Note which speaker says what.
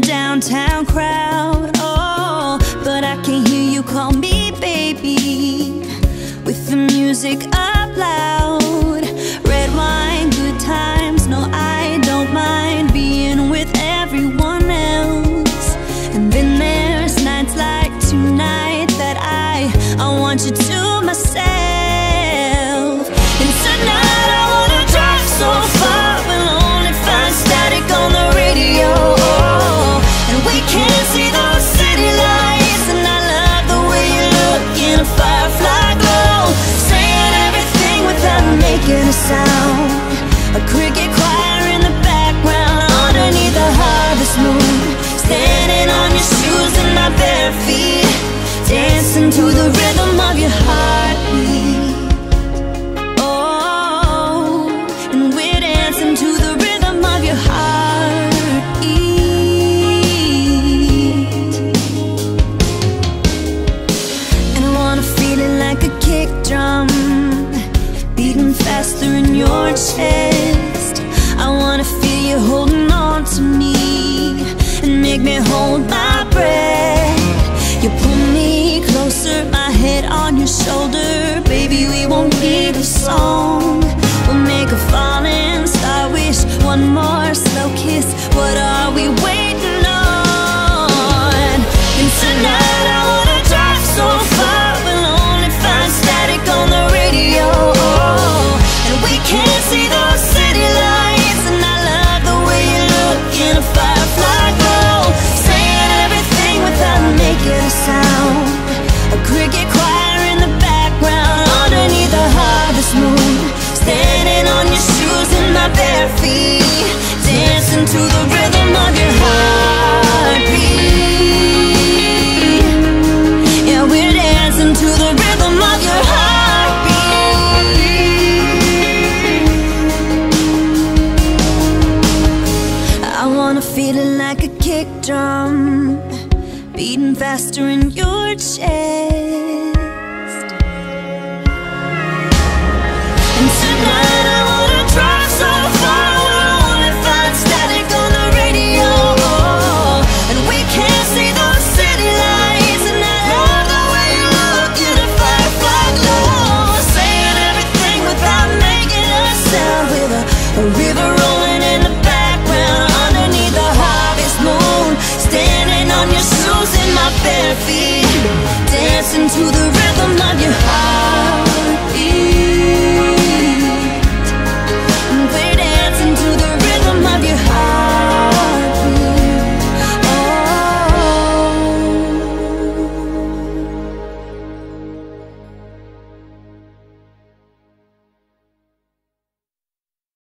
Speaker 1: downtown crowd. Oh, but I can hear you call me baby with the music up loud. Red wine, good times. No, I don't mind being with everyone else. And then there's nights like tonight that I I want you to. into the rhythm of your heart. the rhythm of your heartbeat. Yeah, we're dancing to the rhythm of your heartbeat. I wanna feel it like a kick drum Beating faster in your